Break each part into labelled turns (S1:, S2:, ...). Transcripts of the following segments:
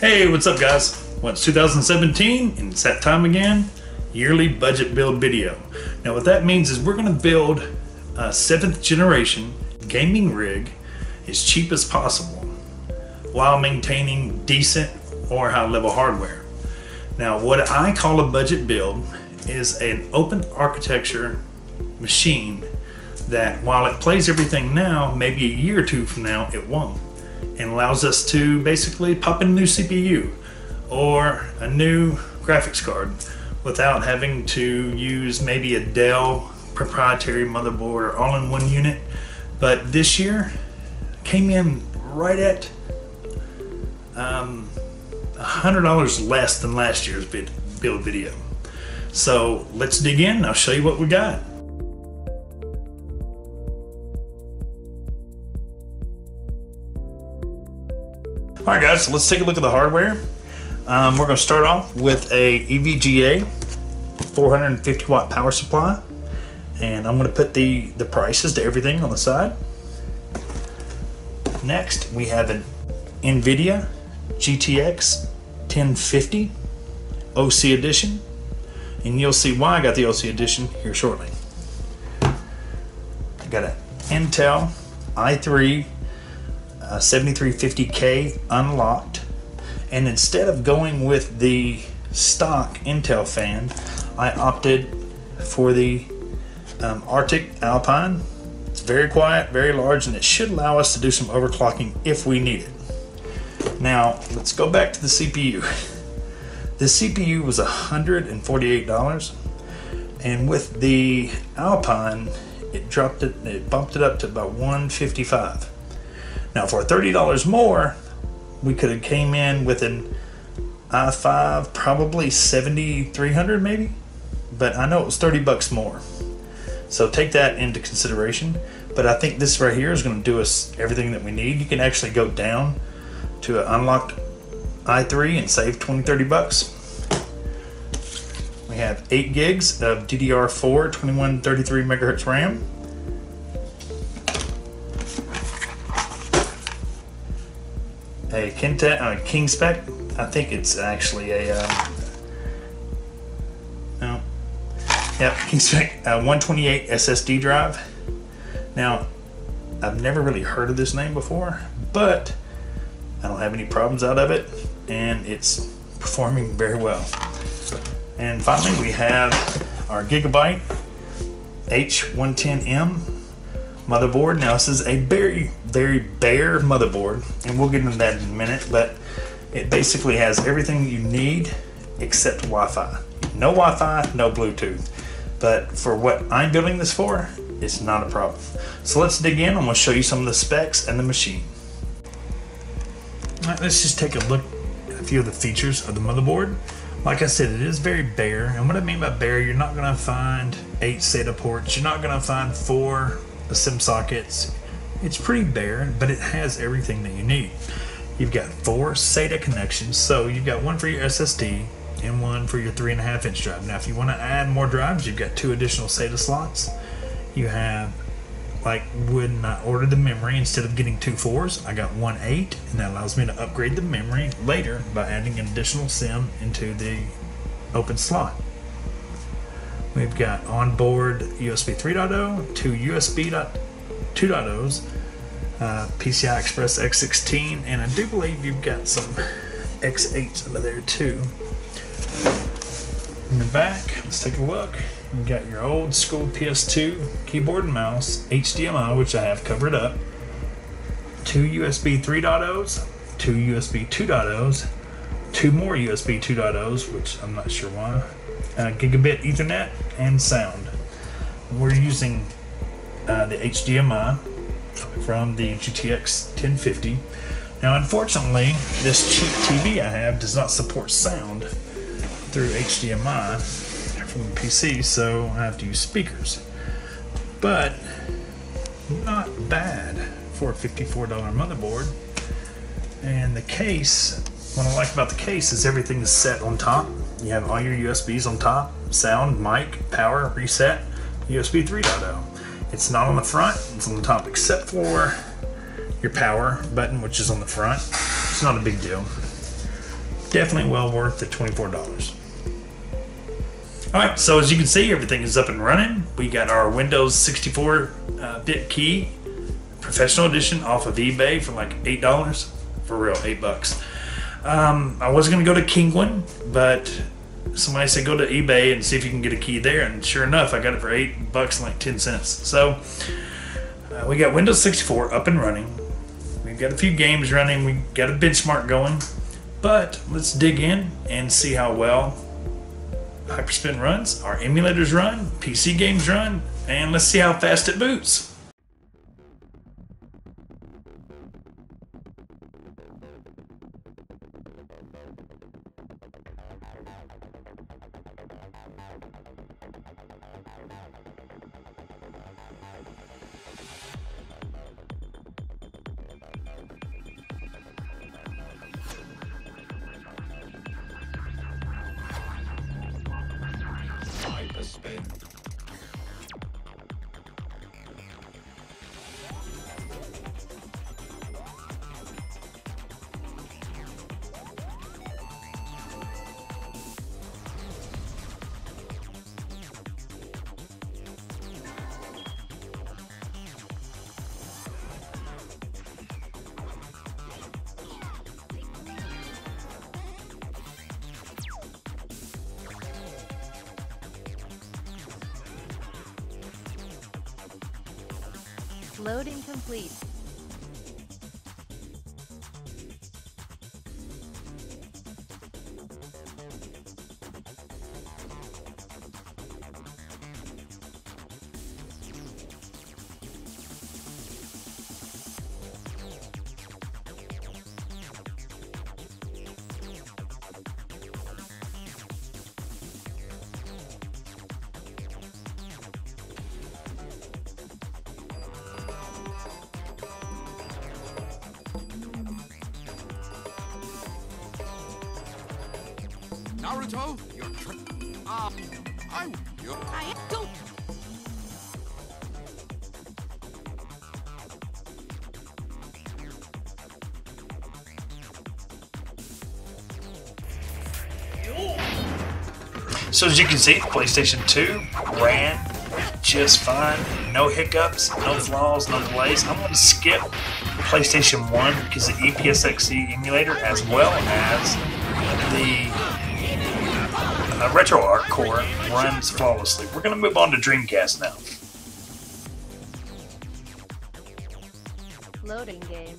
S1: Hey, what's up, guys? Well, it's 2017, and it's that time again yearly budget build video. Now, what that means is we're going to build a seventh generation gaming rig as cheap as possible while maintaining decent or high level hardware. Now, what I call a budget build is an open architecture machine that while it plays everything now, maybe a year or two from now, it won't and allows us to basically pop in a new CPU or a new graphics card without having to use maybe a Dell proprietary motherboard or all-in-one unit. But this year came in right at um, $100 less than last year's build video. So let's dig in. I'll show you what we got. All right, guys, so let's take a look at the hardware. Um, we're going to start off with a EVGA 450 watt power supply. And I'm going to put the, the prices to everything on the side. Next, we have an NVIDIA GTX 1050 OC edition. And you'll see why I got the OC edition here shortly. I got an Intel i3 uh, 7350K unlocked. And instead of going with the stock Intel fan, I opted for the um, Arctic Alpine. It's very quiet, very large, and it should allow us to do some overclocking if we need it. Now, let's go back to the CPU. The CPU was $148, and with the Alpine, it dropped it, it bumped it up to about 155. Now for $30 more, we could have came in with an i5, probably 7300 maybe, but I know it was 30 bucks more. So take that into consideration. But I think this right here is going to do us everything that we need. You can actually go down to an unlocked i3 and save 20, 30 bucks. We have 8 gigs of DDR4 2133 megahertz RAM. A Kenta, uh, KingSpec. I think it's actually a uh, no, yep, KingSpec uh, 128 SSD drive. Now, I've never really heard of this name before, but I don't have any problems out of it, and it's performing very well. And finally, we have our Gigabyte H110M motherboard. Now this is a very, very bare motherboard, and we'll get into that in a minute, but it basically has everything you need except Wi-Fi. No Wi-Fi, no Bluetooth. But for what I'm building this for, it's not a problem. So let's dig in. I'm going to show you some of the specs and the machine. All right, let's just take a look at a few of the features of the motherboard. Like I said, it is very bare. And what I mean by bare, you're not going to find eight SATA ports. You're not going to find four the sim sockets. It's pretty bare, but it has everything that you need. You've got four SATA connections, so you've got one for your SSD and one for your three and a half inch drive. Now, if you want to add more drives, you've got two additional SATA slots. You have, like, when I ordered the memory, instead of getting two fours, I got one eight, and that allows me to upgrade the memory later by adding an additional SIM into the open slot. We've got onboard USB 3.0, two USB 2.0s, uh, PCI Express X16, and I do believe you've got some X8s over there too. In the back, let's take a look. You've got your old school PS2 keyboard and mouse, HDMI, which I have covered up, two USB 3.0s, two USB 2.0s, two more USB 2.0s, which I'm not sure why, uh, gigabit Ethernet, and sound. We're using uh, the HDMI from the GTX 1050. Now, unfortunately, this cheap TV I have does not support sound through HDMI from the PC, so I have to use speakers. But not bad for a $54 motherboard. And the case, what I like about the case is everything is set on top you have all your USBs on top, sound, mic, power, reset, USB 3.0. It's not on the front, it's on the top except for your power button, which is on the front. It's not a big deal. definitely well worth the $24. All right, so as you can see, everything is up and running. We got our Windows 64 uh, bit key, professional edition, off of eBay for like eight dollars, for real, eight bucks. Um, I was gonna go to Kinguin, but somebody said go to eBay and see if you can get a key there, and sure enough, I got it for eight bucks and like ten cents. So uh, we got Windows 64 up and running. We've got a few games running. We got a benchmark going, but let's dig in and see how well Hyperspin runs, our emulators run, PC games run, and let's see how fast it boots.
S2: Hyperspin.
S3: Loading complete.
S2: Naruto, you're tr- Ah, I. You're.
S3: I don't.
S1: So as you can see, PlayStation 2 ran just fine. No hiccups, no flaws, no delays. I'm going to skip PlayStation 1 because the ePSXe emulator as well as the uh, RetroArch core runs flawlessly. We're going to move on to Dreamcast now.
S3: Loading game.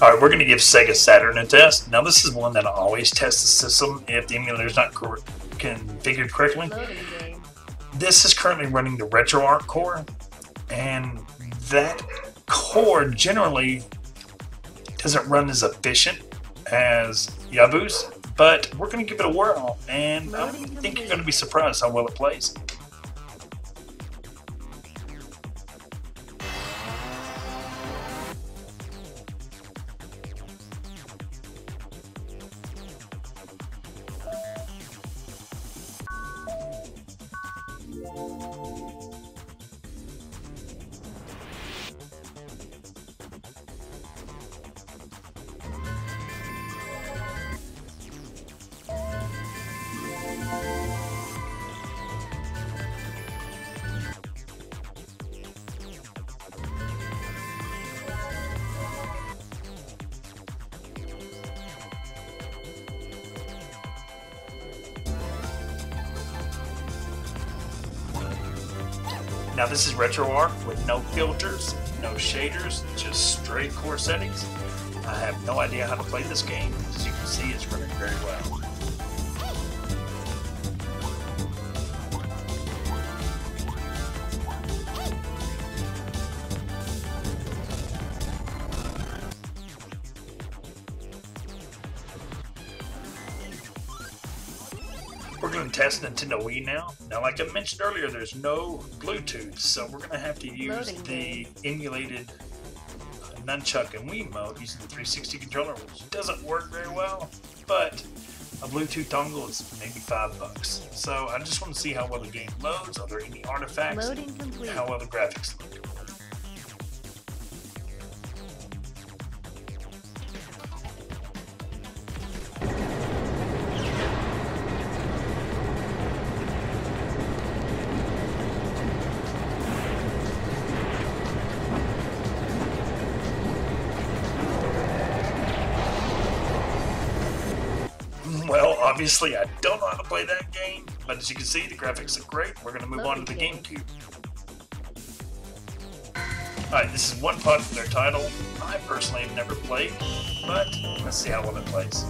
S1: All right, we're going to give Sega Saturn a test. Now, this is one that I always test the system if the emulator is not cor- configured correctly. This is currently running the RetroArch core, and that core generally doesn't run as efficient as Yabause, but we're going to give it a whirl, and I think you're going to be surprised how well it plays. Now this is RetroArch with no filters, no shaders, just straight core settings. I have no idea how to play this game. As you can see, it's running very well. Going to test Nintendo Wii now. Now, like I mentioned earlier, there's no Bluetooth, so we're going to have to use
S3: Loading
S1: the emulated nunchuck and Wiimote using the 360 controller, which doesn't work very well, but a Bluetooth dongle is maybe five bucks. So I just want to see how well the game loads. Are there any artifacts?
S3: Loading complete.
S1: How well the graphics look. Obviously, I don't know how to play that game, but as you can see, the graphics are great. We're going to move on to the GameCube. Alright, this is one popular title I personally have never played, but let's see how well it plays.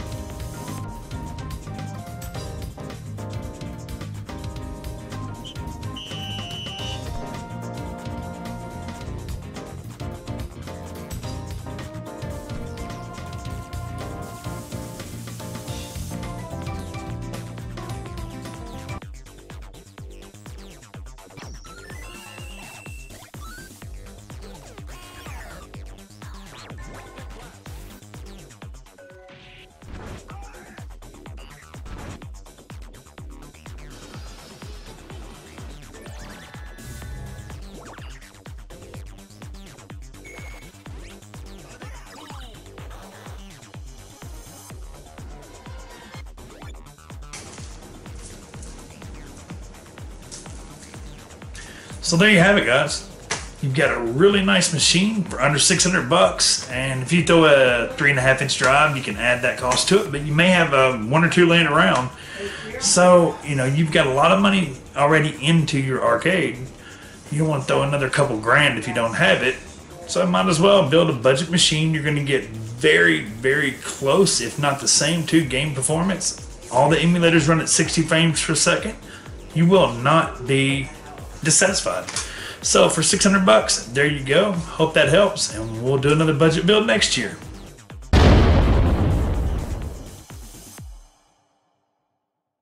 S1: So there you have it, guys. You've got a really nice machine for under 600 bucks, and if you throw a three and a half inch drive, you can add that cost to it. But you may have uh, one or two laying around, so you know you've got a lot of money already into your arcade. You don't want to throw another couple grand if you don't have it. So I might as well build a budget machine. You're going to get very, very close, if not the same, to game performance. All the emulators run at 60 frames per second. You will not be dissatisfied. So for 600 bucks, there you go. Hope that helps, and we'll do another budget build next year.